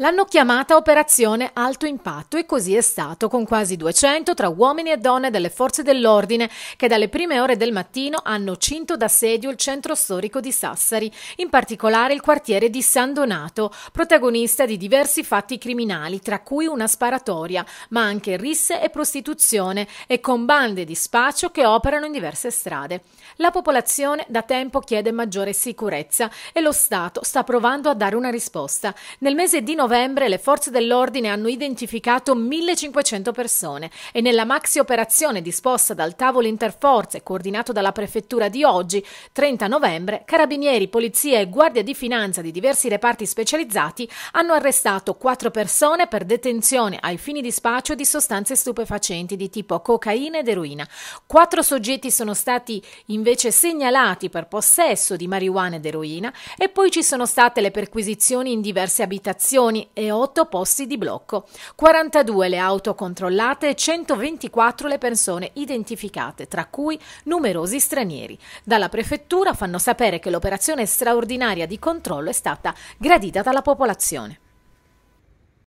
L'hanno chiamata Operazione Alto Impatto e così è stato, con quasi 200 tra uomini e donne delle forze dell'ordine che dalle prime ore del mattino hanno cinto d'assedio il centro storico di Sassari, in particolare il quartiere di San Donato, protagonista di diversi fatti criminali, tra cui una sparatoria, ma anche risse e prostituzione e con bande di spaccio che operano in diverse strade. La popolazione da tempo chiede maggiore sicurezza e lo Stato sta provando a dare una risposta. Nel mese di novembre novembre le forze dell'ordine hanno identificato 1500 persone e nella maxi operazione disposta dal tavolo interforze coordinato dalla prefettura di oggi, 30 novembre, carabinieri, polizia e guardia di finanza di diversi reparti specializzati hanno arrestato quattro persone per detenzione ai fini di spaccio di sostanze stupefacenti di tipo cocaina ed eroina. Quattro soggetti sono stati invece segnalati per possesso di marijuana ed eroina e poi ci sono state le perquisizioni in diverse abitazioni e 8 posti di blocco, 42 le auto controllate e 124 le persone identificate, tra cui numerosi stranieri. Dalla prefettura fanno sapere che l'operazione straordinaria di controllo è stata gradita dalla popolazione.